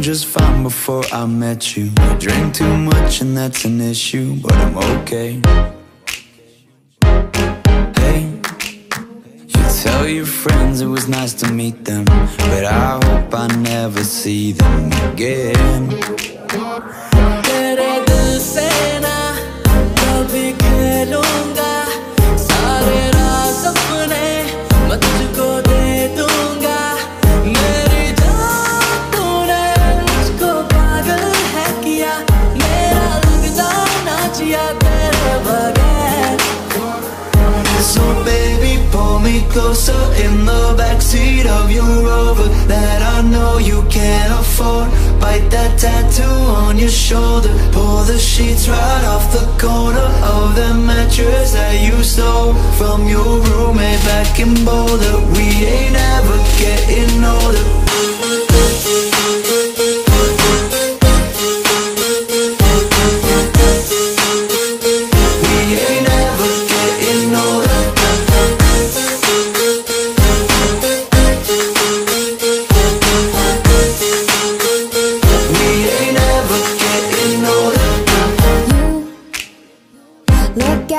just fine before I met you. I drink too much and that's an issue, but I'm okay. Hey, you tell your friends it was nice to meet them, but I hope I never see them again. जिया तेरे बगैर So baby, pull me closer in the backseat of your Rover that I know you can't afford. Bite that tattoo on your shoulder. Pull the sheets right off the corner of the mattress that you stole from your roommate back in Boulder. We ain't ever getting older.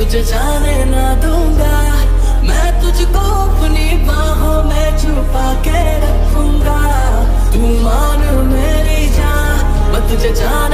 तुझे जाने ना दूँगा। मैं तुझको अपनी बाहों में छुपा के रखूँगा। तू मान मेरी जा मैं तुझे जाने